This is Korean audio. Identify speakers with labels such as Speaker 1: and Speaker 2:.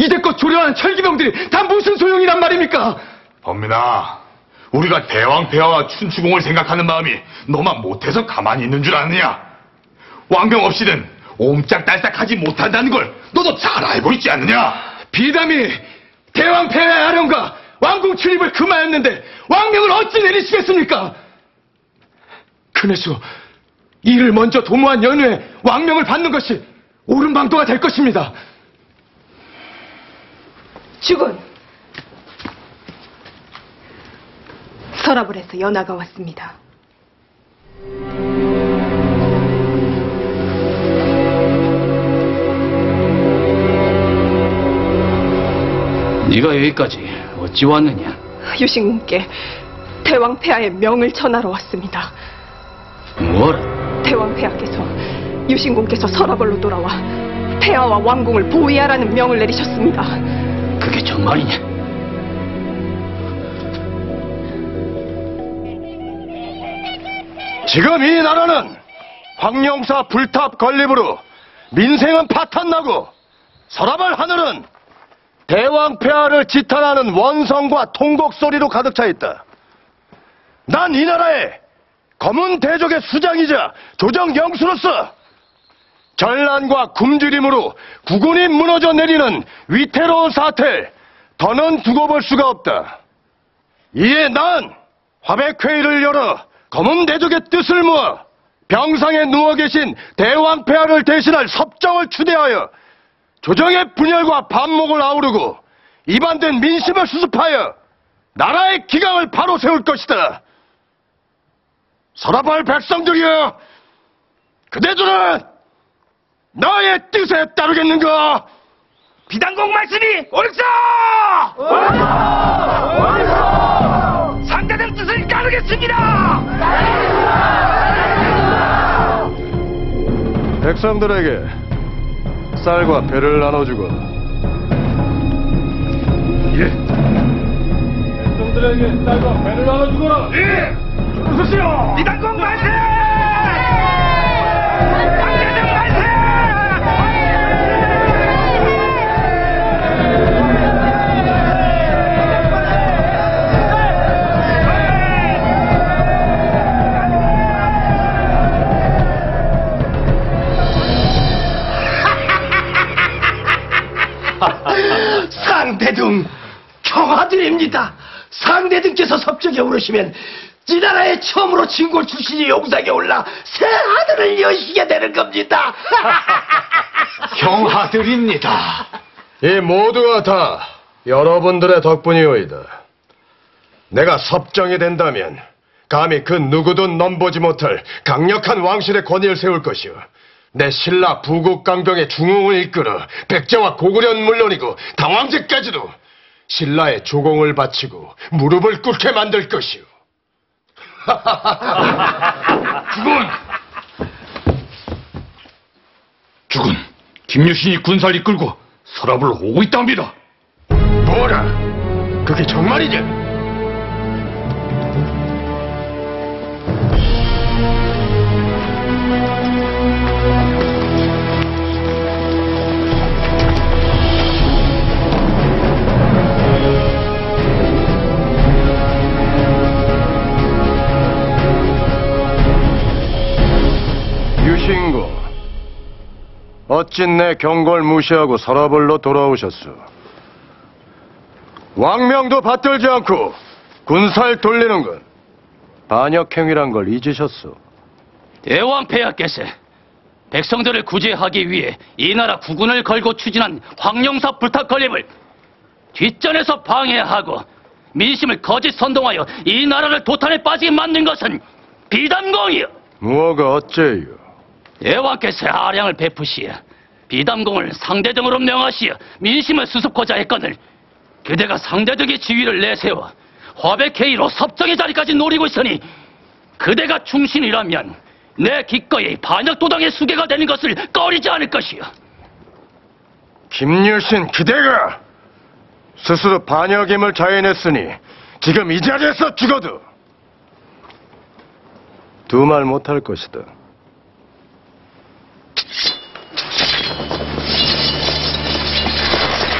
Speaker 1: 이제껏 조련한 철기병들이 다 무슨 소용이란 말입니까?
Speaker 2: 범민아, 우리가 대왕폐하와 춘추공을 생각하는 마음이 너만 못해서 가만히 있는 줄 아느냐? 왕병 없이는 옴짝달싹하지 못한다는 걸 너도 잘 알고 있지 않느냐?
Speaker 1: 비담이 대왕 폐하의 아령과 왕궁 출입을 금하였는데 왕명을 어찌 내리시겠습니까? 큰해수 이를 먼저 도모한 연후에 왕명을 받는 것이 옳은 방도가 될 것입니다.
Speaker 3: 주군. 서랍을 해서 연하가 왔습니다.
Speaker 4: 네가 여기까지 어찌 왔느냐?
Speaker 3: 유신군께 대왕 폐하의 명을 전하러 왔습니다.
Speaker 4: 뭐라?
Speaker 3: 대왕 폐하께서 유신군께서 서라벌로 돌아와 폐하와 왕궁을 보위하라는 명을 내리셨습니다.
Speaker 4: 그게 정말이냐?
Speaker 5: 지금 이 나라는 황룡사 불탑 건립으로 민생은 파탄나고 서랍을 하늘은 대왕 폐하를 지탄하는 원성과 통곡 소리로 가득 차 있다. 난 이 나라의 검은 대족의 수장이자 조정 영수로서 전란과 굶주림으로 국군이 무너져 내리는 위태로운 사태를 더는 두고 볼 수가 없다. 이에 난 화백회의를 열어 검은 대족의 뜻을 모아 병상에 누워 계신 대왕 폐하를 대신할 섭정을 추대하여 조정의 분열과 반목을 아우르고 이반된 민심을 수습하여 나라의 기강을 바로 세울 것이다. 서라발 백성들이여, 그대들은 나의 뜻에 따르겠는가? 비단공 말씀이 옳소! 상대된 뜻을 따르겠습니다! 백성들에게 쌀과 배를 나눠주거라. 예. 백성들에게 쌀과 배를 나눠주거라. 예. 웃으시오. 비단공 말씀!
Speaker 6: 경하드립니다. 상대 등께서 섭정에 오르시면 지나라에 처음으로 진골 출신이 용상에 올라 새 하늘을 여시게 되는 겁니다.
Speaker 2: 경하드립니다.
Speaker 5: 이 모두가 다 여러분들의 덕분이오이다. 내가 섭정이 된다면 감히 그 누구도 넘보지 못할 강력한 왕실의 권위를 세울 것이오. 내 신라 부국 강병의 중흥을 이끌어 백제와 고구려는 물론이고 당왕제까지도 신라의 조공을 바치고 무릎을 꿇게 만들 것이오.
Speaker 2: 죽은! 죽은! 김유신이 군사를 이끌고 서랍을 오고 있답니다.
Speaker 5: 뭐라? 그게 정말이냐? 유신고, 어찌 내 경고를 무시하고 서라벌로 돌아오셨소? 왕명도 받들지 않고 군사를 돌리는 건 반역행위란 걸 잊으셨소?
Speaker 4: 대왕 폐하께서 백성들을 구제하기 위해 이 나라 국군을 걸고 추진한 황룡사 불탑 건립을 뒷전에서 방해하고 민심을 거짓 선동하여 이 나라를 도탄에 빠지게 만든 것은 비담공이요.
Speaker 5: 무엇가 어째요?
Speaker 4: 대왕께서 아량을 베푸시어 비담공을 상대등으로 명하시어 민심을 수습고자 했거늘 그대가 상대등의 지위를 내세워 화백회의로 섭정의 자리까지 노리고 있으니 그대가 충신이라면 내 기꺼이 반역도당의 수괴가 되는 것을 꺼리지 않을 것이요.
Speaker 5: 김유신 기대가 스스로 반역임을 자인했으니 지금 이 자리에서 죽어도 두 말 못할 것이다.